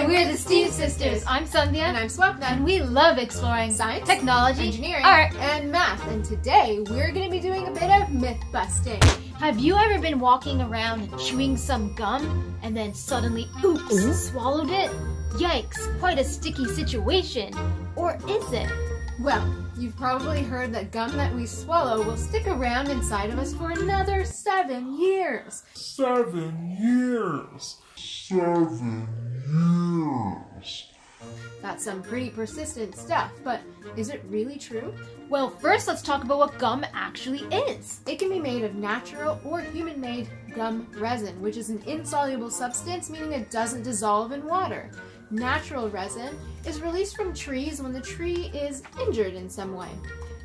Hi, we're the STEAM Sisters. I'm Sandhya. And I'm Swapna. And we love exploring science, technology, engineering, art, and math. And today we're going to be doing a bit of myth busting. Have you ever been walking around chewing some gum and then suddenly, oops, Ooh. swallowed it? Yikes, quite a sticky situation. Or is it? Well, you've probably heard that gum that we swallow will stick around inside of us for another seven years. Seven years. Seven years. Some pretty persistent stuff, but is it really true? Well, first let's talk about what gum actually is. It can be made of natural or human-made gum resin, which is an insoluble substance, meaning it doesn't dissolve in water. Natural resin is released from trees when the tree is injured in some way.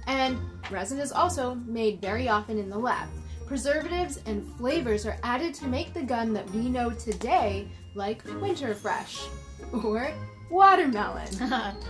And resin is also made very often in the lab. Preservatives and flavors are added to make the gum that we know today, like Winter Fresh or watermelon.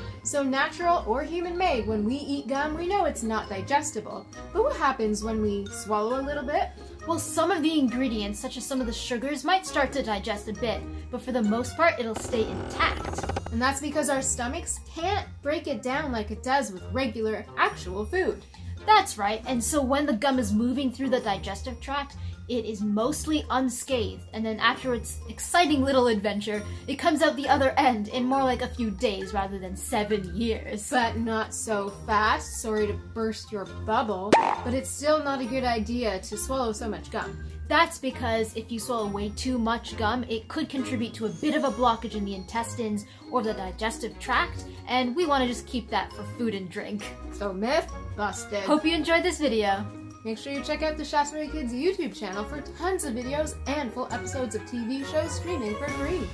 so natural or human-made, when we eat gum, we know it's not digestible. But what happens when we swallow a little bit? Well, some of the ingredients, such as some of the sugars, might start to digest a bit, but for the most part, it'll stay intact. And that's because our stomachs can't break it down like it does with regular, actual food. That's right, and so when the gum is moving through the digestive tract, it is mostly unscathed, and then after its exciting little adventure, it comes out the other end in more like a few days rather than seven years. But not so fast, sorry to burst your bubble, but it's still not a good idea to swallow so much gum. That's because if you swallow way too much gum, it could contribute to a bit of a blockage in the intestines or the digestive tract, and we want to just keep that for food and drink. So myth busted. Hope you enjoyed this video. Make sure you check out the Shaftesbury Kids YouTube channel for tons of videos and full episodes of TV shows streaming for free.